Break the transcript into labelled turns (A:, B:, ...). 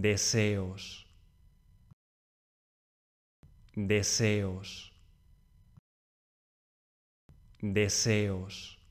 A: deseos, deseos, deseos.